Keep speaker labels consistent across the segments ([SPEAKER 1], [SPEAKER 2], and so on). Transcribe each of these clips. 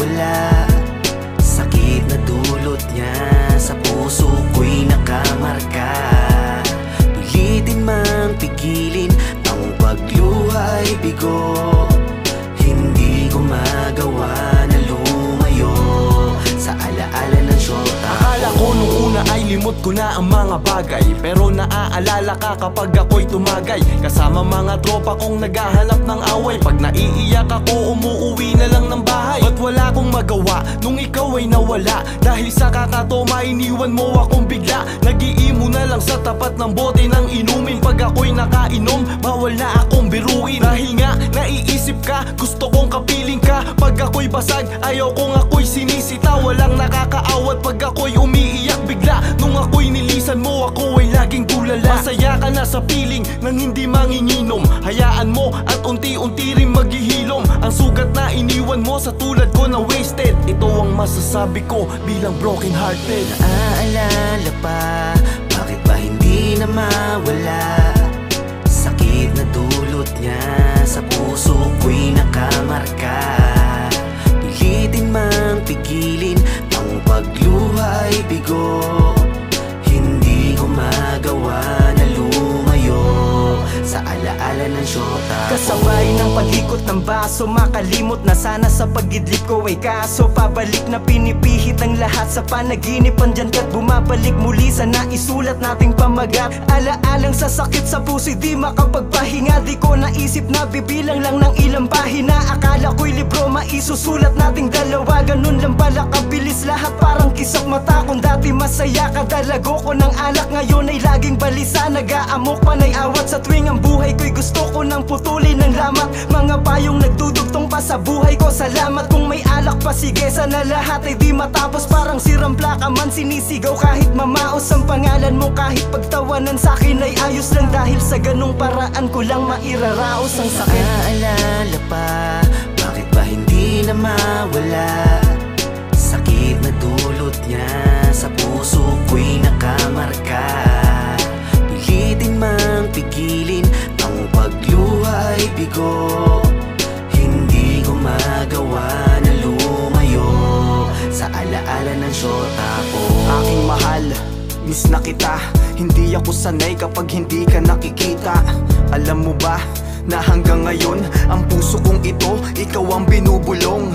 [SPEAKER 1] mawala Sakit na dulot niya Sa puso ko'y nakamarka. Pilitin mang pigilin Ang pagluhay bigo. Hindi ko magawa na lumayo Sa alaala ng syota
[SPEAKER 2] Akala ko nung una ay limot ko na ang mga bagay Pero naaalala ka kapag ako'y tumagay. Kasama mga tropa kong naghahanap ng away. Pag naiiyak ako umuuwi na lang ng magawa nung ikaw ay nawala. Dahil sa kakatoma iniwan mo akong bigla. Nagiimo na lang sa tapat ng bote ng inumin. Pag ako'y nakainom bawal na akong biruin. Dahil nga naiisip ka gusto kong kapiling ka. Pag ako'y basag ayaw kong ako'y sinisita. Walang nakakaawat pag ako'y umiiyak bigla. Nung ako'y nilisan mo ako ay laging tulala. Masaya ka na sa piling nang hindi manginginom. Hayaan mo at unti-unti rin maghihilom Ang sugat na iniwan mo sa tulad ko na wasted. Ito ang masasabi ko bilang broken hearted.
[SPEAKER 1] Naaalala pa Bakit ba hindi na mawala
[SPEAKER 3] Kasabay ng pag-ikot ng baso. Makalimot na sana sa pagidlip ko ay kaso. Pabalik na pinipihit ang lahat sa panaginip Andyan ka't bumabalik muli sa naisulat nating pamagat. Alaalang sa sakit sa puso di makapagpahinga. Di ko naisip na bibilang lang ng ilang pahina. Akala ko'y libro maisusulat nating dalawa. Ganun lang pala kabilis lahat. Parang kisak mata Kung dati masaya kadalago ko ng alak Ngayon ay balisa Nag-aamok panay awat sa tuwing ang buhay ko'y gusto ko nang putulin ng lamat. Mga payong nagdudugtong pa sa buhay ko Salamat. Kung may alak pa sige Sana lahat ay di matapos. Parang sirang plaka man sinisigaw Kahit mamaos. Ang pangalan mo Kahit pagtawanan sa akin ay ayos lang. Dahil sa ganong paraan ko lang mairaraos ang sakit.
[SPEAKER 1] Naaalala pa Bakit ba hindi na mawala? Sakit na dulot niya Sa puso ko'y nakamarka
[SPEAKER 2] mahal, miss na kita Hindi ako sanay kapag hindi ka nakikita. Alam mo ba na hanggang ngayon Ang puso kong ito, ikaw ang binubulong?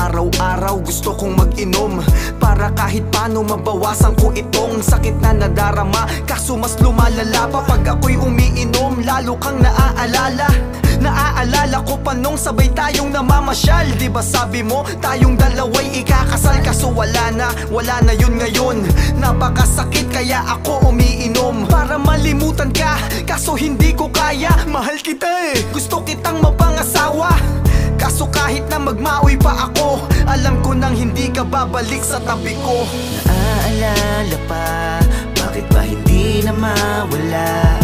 [SPEAKER 2] Araw-araw gusto kong mag-inom Para kahit paano mabawasan ko itong sakit na nadarama. Kaso mas lumalala pa pag ako'y umiinom Lalo kang naaalala Naaalala ko pa nung sabay tayong namamasyal Di ba sabi mo tayong dalaway ikakasal Kaso wala na, wala na yun ngayon. Napakasakit kaya ako umiinom. Para malimutan ka, kaso hindi ko kaya Mahal kita eh, gusto kitang mapangasawa Kaso kahit na magmaoy pa ako Alam ko nang hindi ka babalik sa tabi ko.
[SPEAKER 1] Naaalala pa Bakit ba hindi na mawala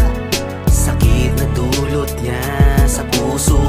[SPEAKER 1] niya